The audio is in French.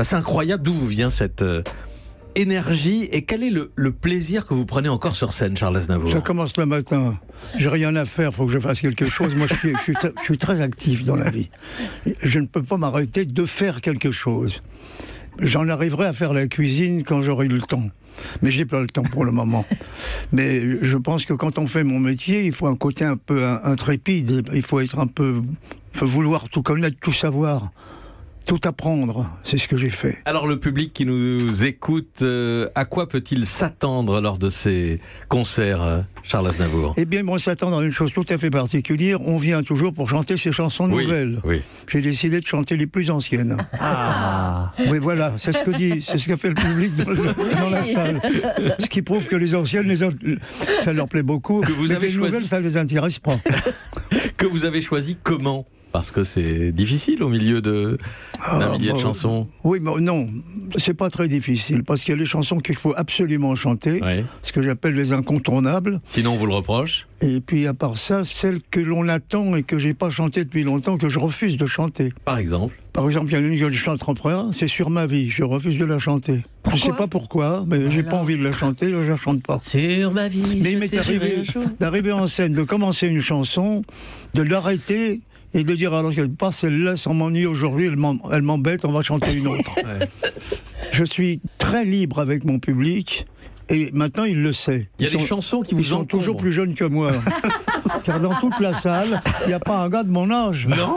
Bah, c'est incroyable d'où vous vient cette euh, énergie et quel est le, plaisir que vous prenez encore sur scène, Charles Aznavour? Ça commence le matin. J'ai rien à faire, faut que je fasse quelque chose. Moi, je suis, je suis tr- je suis très actif dans la vie. Je ne peux pas m'arrêter de faire quelque chose. J'en arriverai à faire la cuisine quand j'aurai le temps. Mais j'ai pas le temps pour le moment. Mais je pense que quand on fait mon métier, il faut un côté un peu in- intrépide. Il faut être un peu, il faut vouloir tout connaître, tout savoir, tout apprendre. C'est ce que j'ai fait. Alors le public qui nous écoute, euh, à quoi peut-il s'attendre lors de ces concerts, euh, Charles Aznavour? Eh bien, on s'attend à une chose tout à fait particulière. On vient toujours pour chanter ces chansons Oui, nouvelles. oui. J'ai décidé de chanter les plus anciennes. Ah. Oui, voilà, c'est ce que dit, c'est ce qu'a fait le public dans, le- dans la salle. Ce qui prouve que les anciennes, les autres, ça leur plaît beaucoup. Que vous mais avez les choisi. nouvelles, ça les intéresse pas. Que vous avez choisi comment? Parce que c'est difficile au milieu de d'un Ah, millier de bon, chansons. Oui, mais non, c'est pas très difficile parce qu'il y a les chansons qu'il faut absolument chanter, ce que j'appelle les incontournables. Sinon, on vous le reproche. Et puis à part ça, celles que l'on attend et que j'ai pas chantées depuis longtemps, que je refuse de chanter. Par exemple. Par exemple, il y en a une que je chante en c'est sur ma vie. Je refuse de la chanter. je sais pas pourquoi, mais j'ai pas envie de la chanter, je la chante pas. Sur ma vie. Mais il m'est arrivé d'arriver en scène, de commencer une chanson, de l'arrêter et de dire alors que pas celle-là, sans m'ennuyer aujourd'hui, elle m'em- elle m'embête, on va chanter une autre. Ouais. Je suis très libre avec mon public et maintenant il le sait. Il y a des chansons qui Ils vous sont toujours plus jeunes que moi. Car dans toute la salle, il n'y a pas un gars de mon âge. Non